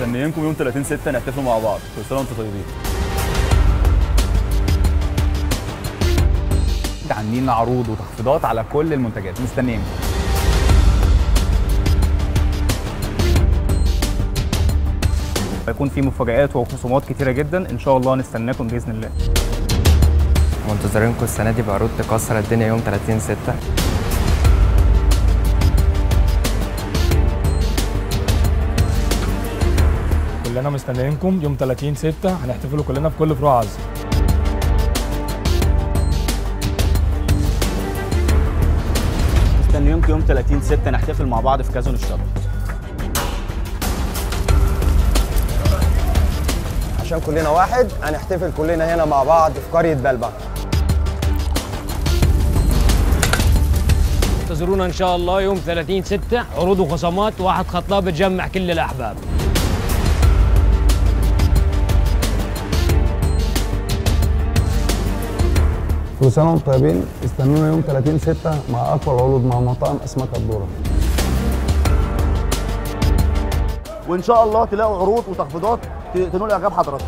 مستنيينكم يوم 30 6 نحتفل مع بعض. كل سنة وأنتم طيبين. عاملين عروض وتخفيضات على كل المنتجات. مستنيين. هيكون في مفاجآت وخصومات كتيرة جدا. إن شاء الله نستناكم بإذن الله. منتظرينكم السنة دي بعروض تكسر الدنيا يوم 30 6 كلنا مستنيينكم يوم 30 6 هنحتفلوا كلنا في كل فروع عز مستنيينكم يوم 30 6 نحتفل مع بعض في كازون الشط. عشان كلنا واحد هنحتفل كلنا هنا مع بعض في قرية بلبع. انتظرونا إن شاء الله يوم 30 6 عروض وخصومات واحد خطاب بتجمع كل الأحباب. كل سنة وأنتم طيبين استنونا يوم 30 6 مع أقوى العروض مع مطاعم أسماك الدورة وإن شاء الله تلاقوا عروض وتخفيضات تنول إعجاب حضراتكم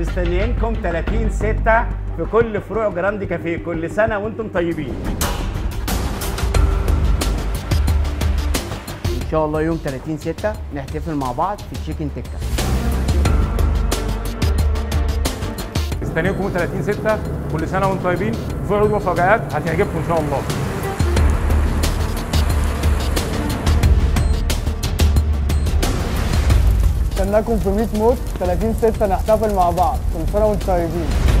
مستنيينكم 30 6 في كل فروع جراندي كافيه كل سنة وأنتم طيبين. إن شاء الله يوم 30 6 نحتفل مع بعض في تشيكن تكه مستنيينكم 30 6 كل سنة وأنتم طيبين. في عروض ومفاجآت هتعجبكم إن شاء الله. استناكم في 100 موت. 30 6 نحتفل مع بعض. كل سنة وأنتم طيبين.